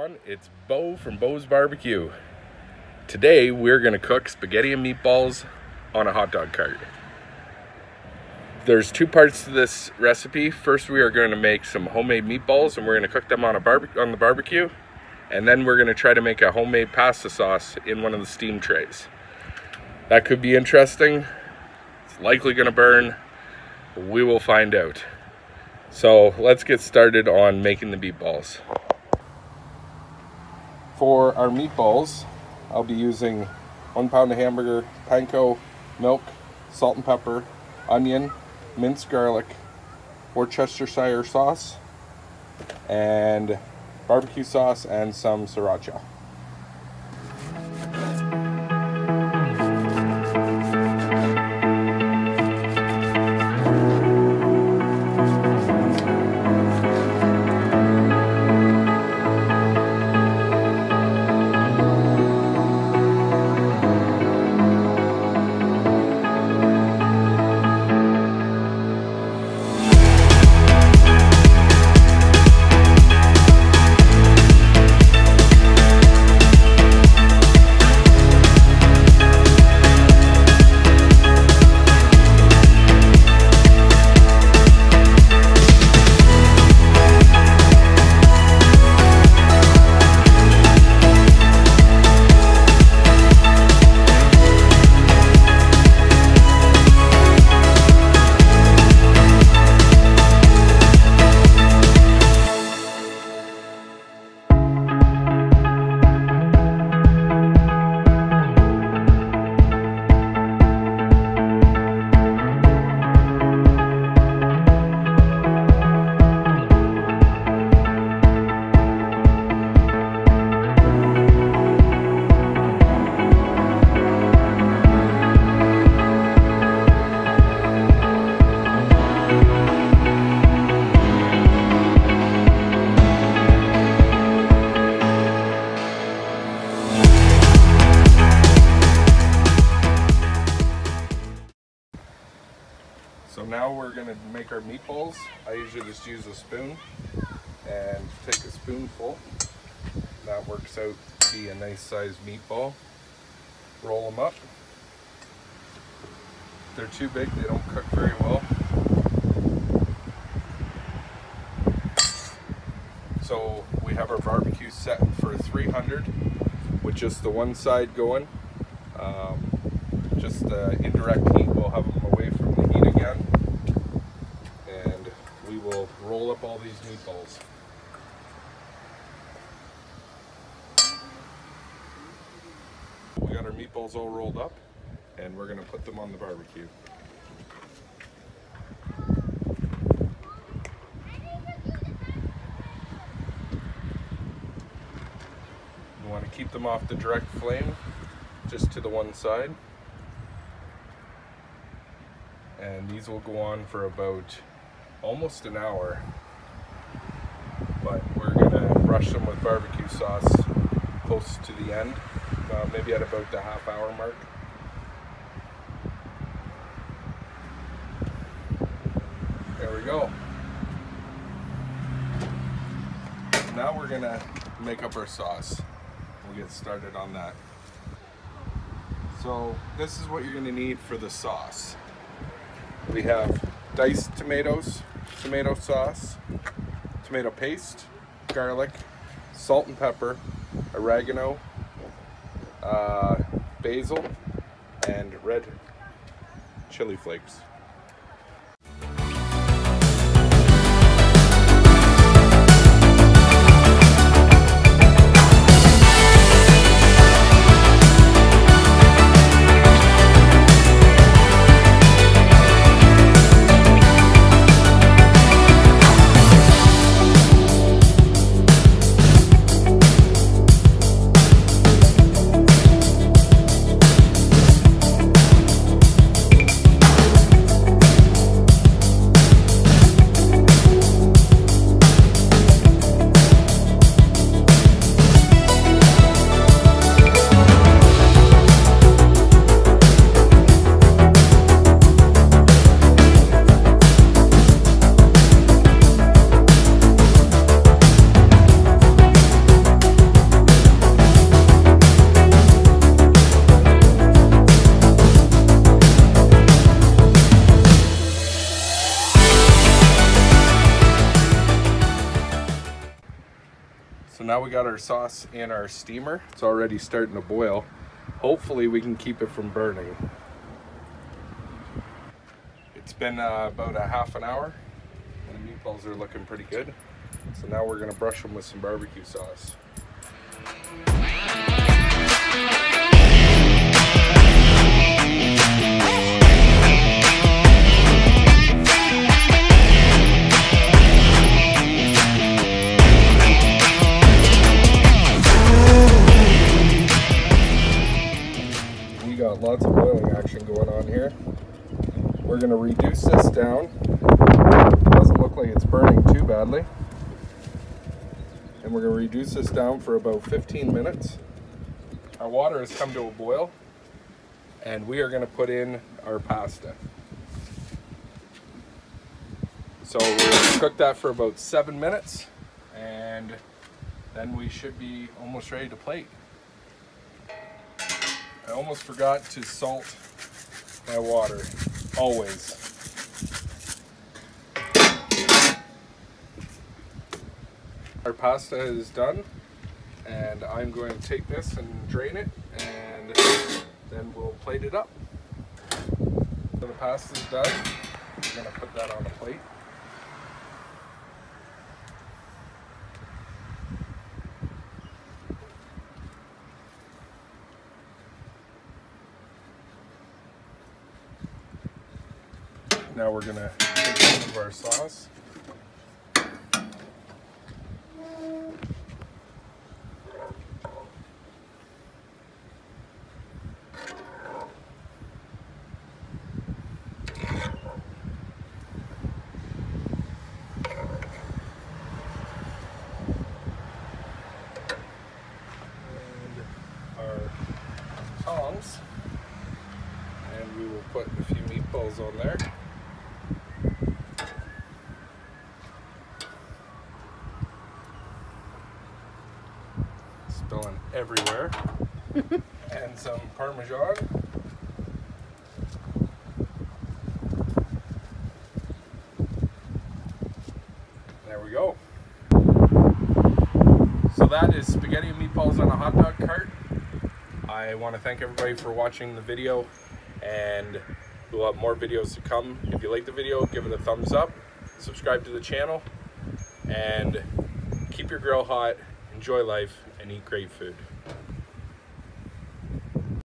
everyone. It's Beau from Beau's Barbecue. Today we're to cook spaghetti and meatballs on a hot dog cart. There's two parts to this recipe. First we are to make some homemade meatballs and we're to cook them on a barbe on the barbecue. And then we're to try to make a homemade pasta sauce in one of the steam trays. That could be interesting. It's likely to burn. We will find out. So let's get started on making the meatballs. For our meatballs, I'll be using one pound of hamburger, panko, milk, salt and pepper, onion, minced garlic, Worcestershire sauce, and barbecue sauce and some sriracha. We're gonna make our meatballs. I usually just use a spoon and take a spoonful. That works out to be a nice sized meatball. Roll them up. If they're too big, they don't cook very well. So we have our barbecue set for 300 with just the one side going. Um, just the indirect heat will have them away from the heat again. And we will roll up all these meatballs. We got our meatballs all rolled up and we're gonna put them on the barbecue. You want to keep them off the direct flame, just to the one side. And these will go on for about almost an hour. But we're gonna brush them with barbecue sauce close to the end, uh, maybe at about the half hour mark. There we go. Now we're gonna make up our sauce. We'll get started on that. So this is what you're gonna need for the sauce. We have diced tomatoes, tomato sauce, tomato paste, garlic, salt and pepper, oregano, uh, basil, and red chili flakes. Now we got our sauce in our steamer. It's already starting to boil. Hopefully we can keep it from burning. It's been uh, about a half an hour and the meatballs are looking pretty good. So now we're gonna brush them with some barbecue sauce. Lots of boiling action going on here. We're gonna reduce this down. Doesn't look like it's burning too badly. And we're gonna reduce this down for about 15 minutes. Our water has come to a boil and we are gonna put in our pasta. So we're gonna cook that for about seven minutes and then we should be almost ready to plate. I almost forgot to salt my water, always. Our pasta is done and I'm going to take this and drain it and then we'll plate it up. So the pasta is done. I'm gonna put that on a plate. Now we're gonna take some of our sauce. And our tongs. And we will put a few meatballs on there. And some Parmesan. There we go. So that is spaghetti and meatballs on a hot dog cart. I want to thank everybody for watching the video and we'll have more videos to come. If you like the video, give it a thumbs up, subscribe to the channel, and keep your grill hot, enjoy life, and eat great food.